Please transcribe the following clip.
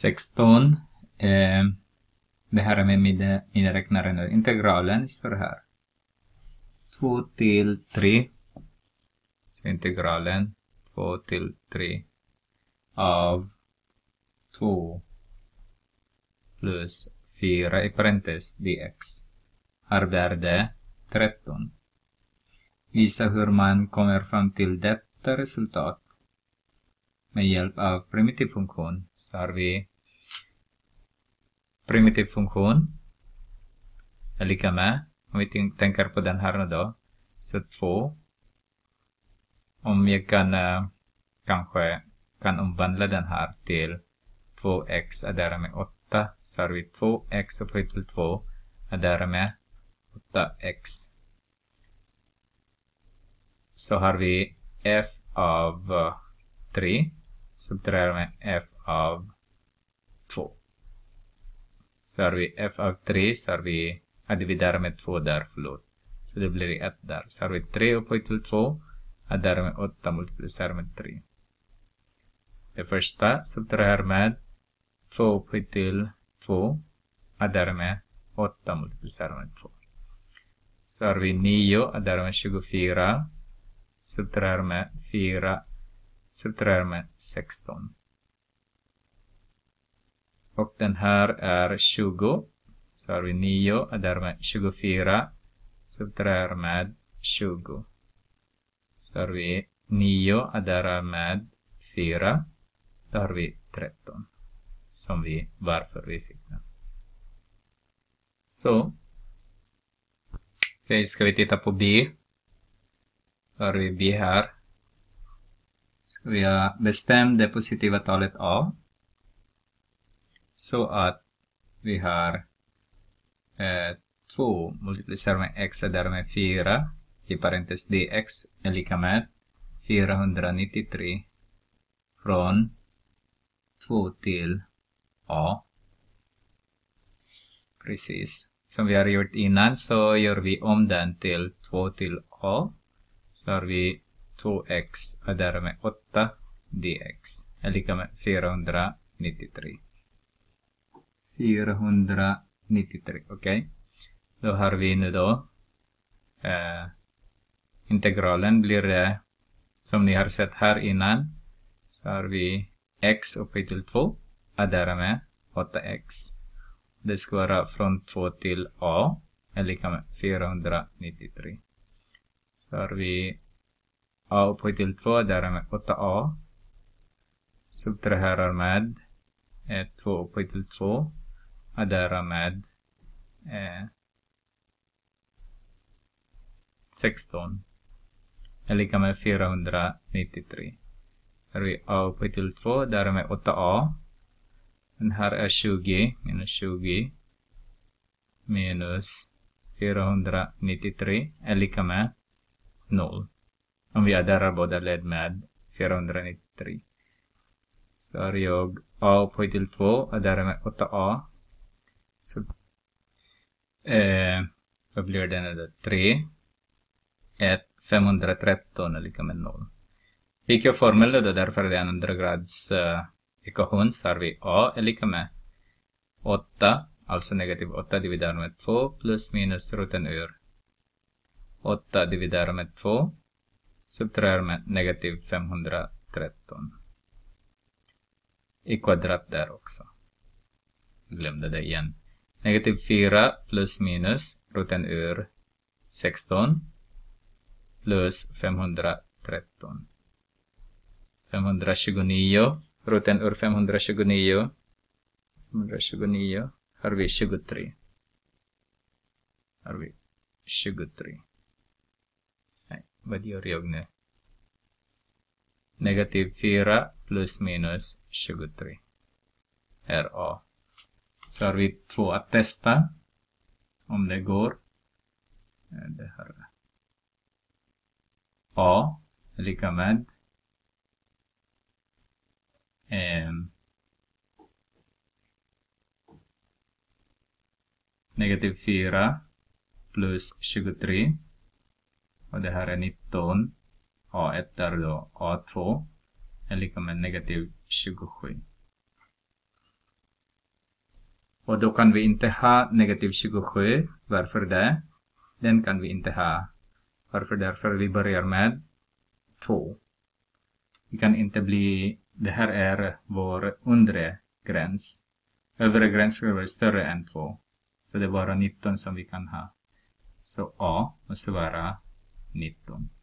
16. Eh, det här är med miniräknaren och Integralen står här. 2 till 3. Så integralen 2 till 3 av 2 plus 4 i parentes dx har värde 13. Visa hur man kommer fram till detta resultat med hjälp av primitiv funktion. Så har vi primitiv funktion är lika med, om vi tänker på den här nu då, så 2. Om jag kan eh, kanske kan omvandla den här till 2x är därmed 8, så har vi 2x upphöjt till 2 är därmed 8x. Så har vi f av eh, 3 subtraherar med f av 2. Så har vi f av 3 så har vi, ja, dividerar med 2 där, förlåt. Så det blir 1 där. Så har vi 3 upphöjt till 2, är med 8 multiplicerar med 3. Det första subtraherar med 2 upphöjt till 2, är med 8 multiplicerar med 2. Så har vi 9, är med 24, subtraherar med 4 subtraherar med 16. Och den här är 20. Så har vi 9 och därmed 24. Subtraherar med 20. Så har vi 9 och därmed 4. Då har vi 13. Som vi, varför vi fick den. Så. Okej, ska vi titta på B. Då har vi B här ska vi ha bestämt det positiva talet a. Så att vi har eh, 2 multiplicerat med x är därmed 4 i parentes dx är lika med 493 från 2 till a. Precis. Som vi har gjort innan så gör vi om den till 2 till a. Så har vi 2x och därmed 8 dx är lika med 493. 493, okej. Okay. Då har vi nu då eh, integralen blir det som ni har sett här innan. Så har vi x upphöjt till 2 är därmed 8x. Det ska vara från 2 till a är lika med 493. Så har vi a upphöjt till 2, därmed 8a. Subtraherar med eh, 2 upphöjt till 2 och därmed eh, 16 är lika med 493. Här har vi a upphöjt till 2, därmed 8a. Den här är 20 minus 20 minus 493 är lika med 0. Om vi adderar båda led med 493. Så har jag A upphöjt till 2, adderar med 8A. Så, eh, vad blir det då? 3, 1, 513 är lika med 0. Fick jag formeln då, därför är det en andra grads uh, ekvation, så har vi A är lika med 8, alltså negativ 8 dividerat med 2 plus minus roten ur 8 dividerat med 2 subtraherar med negativ 513. I kvadrat där också. Glömde det igen. Negativ 4 plus minus roten ur 16 plus 513. 529. Roten ur 529. 529 har vi 23. Har vi 23. Vad gör jag nu? Negativ 4 plus minus 23 är A. Så har vi två att testa. Om det går. Det här. A är lika med eh, negativ 4 plus 23 och det här är 19. A1 är då A2 är lika med negativ 27. Och då kan vi inte ha negativ 27. Varför det? Den kan vi inte ha. Varför? Därför vi börjar med 2. Vi kan inte bli, det här är vår undre gräns. Övre gräns ska vara större än 2. Så det är bara 19 som vi kan ha. Så A måste vara 19.